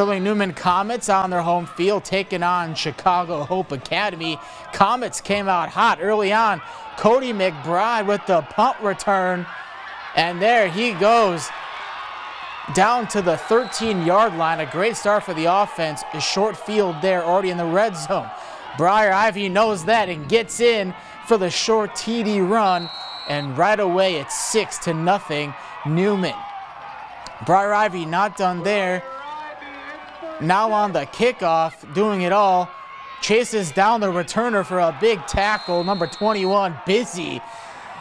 Sterling Newman Comets on their home field taking on Chicago Hope Academy. Comets came out hot early on. Cody McBride with the punt return. And there he goes down to the 13 yard line. A great start for the offense. A short field there already in the red zone. Briar Ivy knows that and gets in for the short TD run. And right away it's six to nothing Newman. Briar Ivy not done there. Now on the kickoff, doing it all. Chases down the returner for a big tackle. Number 21, busy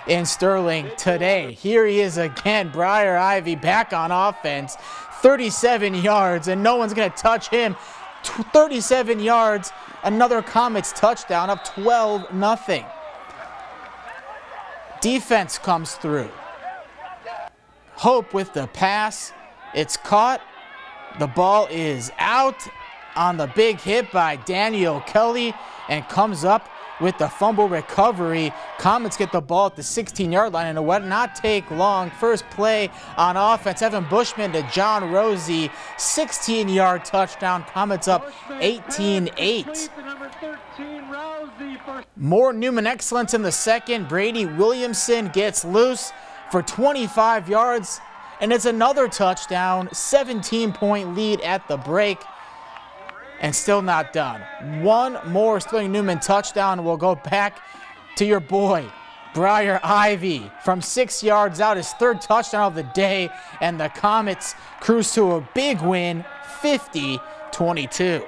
in Sterling today. Here he is again, Briar Ivy back on offense. 37 yards, and no one's going to touch him. 37 yards, another Comets touchdown, up 12 nothing. Defense comes through. Hope with the pass. It's caught. The ball is out on the big hit by Daniel Kelly and comes up with the fumble recovery. Comets get the ball at the 16-yard line, and it would not take long. First play on offense, Evan Bushman to John Rosie, 16-yard touchdown. Comets up 18-8. More Newman excellence in the second. Brady Williamson gets loose for 25 yards, and it's another touchdown. 17-point lead at the break and still not done. One more Sterling Newman touchdown. We'll go back to your boy, Briar Ivy, from six yards out, his third touchdown of the day, and the Comets cruise to a big win, 50 22.